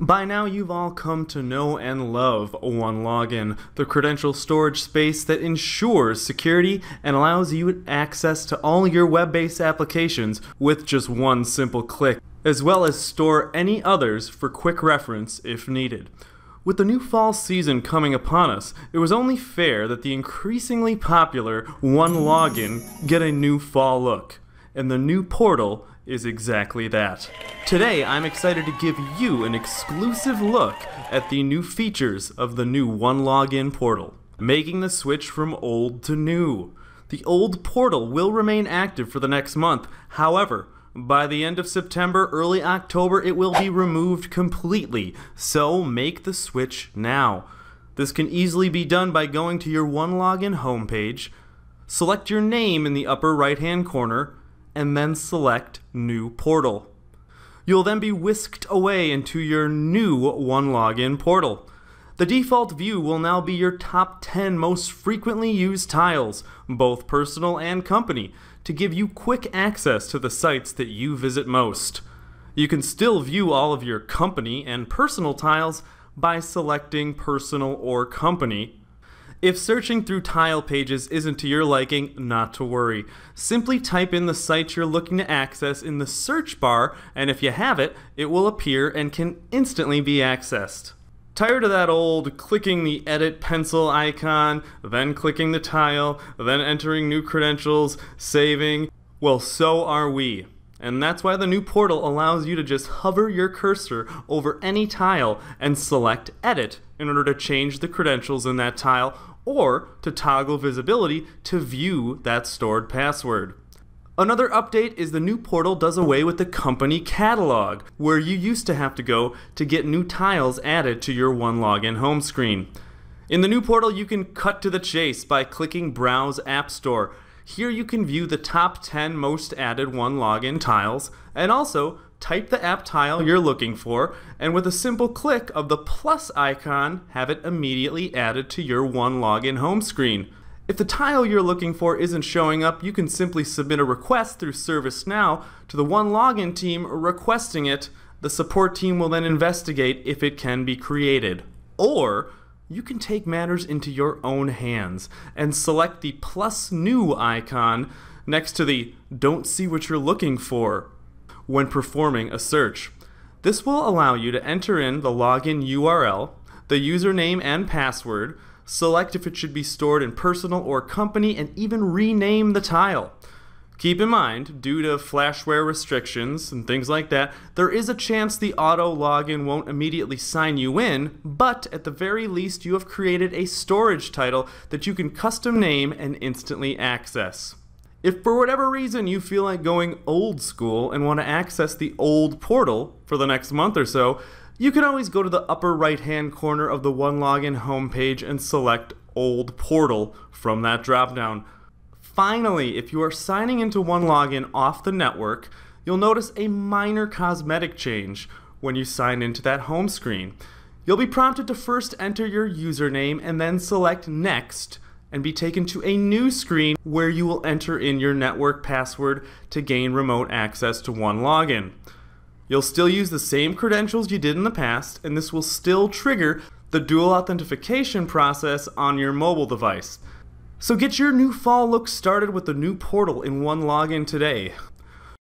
By now, you've all come to know and love OneLogin, the credential storage space that ensures security and allows you access to all your web based applications with just one simple click, as well as store any others for quick reference if needed. With the new fall season coming upon us, it was only fair that the increasingly popular OneLogin get a new fall look, and the new portal is exactly that. Today, I'm excited to give you an exclusive look at the new features of the new OneLogin portal, making the switch from old to new. The old portal will remain active for the next month. However, by the end of September, early October, it will be removed completely. So make the switch now. This can easily be done by going to your OneLogin homepage, select your name in the upper right hand corner, and then select New Portal. You'll then be whisked away into your new OneLogin portal. The default view will now be your top 10 most frequently used tiles, both personal and company, to give you quick access to the sites that you visit most. You can still view all of your company and personal tiles by selecting personal or company if searching through tile pages isn't to your liking, not to worry. Simply type in the site you're looking to access in the search bar, and if you have it, it will appear and can instantly be accessed. Tired of that old clicking the edit pencil icon, then clicking the tile, then entering new credentials, saving? Well, so are we. And that's why the new portal allows you to just hover your cursor over any tile and select Edit in order to change the credentials in that tile or to toggle visibility to view that stored password. Another update is the new portal does away with the company catalog, where you used to have to go to get new tiles added to your OneLogin home screen. In the new portal, you can cut to the chase by clicking Browse App Store. Here you can view the top 10 most added OneLogin tiles and also type the app tile you're looking for, and with a simple click of the plus icon, have it immediately added to your OneLogin home screen. If the tile you're looking for isn't showing up, you can simply submit a request through ServiceNow to the OneLogin team requesting it. The support team will then investigate if it can be created. Or you can take matters into your own hands and select the plus new icon next to the don't see what you're looking for when performing a search. This will allow you to enter in the login URL, the username and password, select if it should be stored in personal or company, and even rename the tile. Keep in mind, due to flashware restrictions and things like that, there is a chance the auto login won't immediately sign you in, but at the very least, you have created a storage title that you can custom name and instantly access. If for whatever reason you feel like going old school and want to access the old portal for the next month or so, you can always go to the upper right hand corner of the OneLogin homepage and select Old Portal from that dropdown. Finally, if you are signing into OneLogin off the network, you'll notice a minor cosmetic change when you sign into that home screen. You'll be prompted to first enter your username and then select Next and be taken to a new screen where you will enter in your network password to gain remote access to OneLogin. You'll still use the same credentials you did in the past, and this will still trigger the dual authentication process on your mobile device. So get your new fall look started with the new portal in OneLogin today.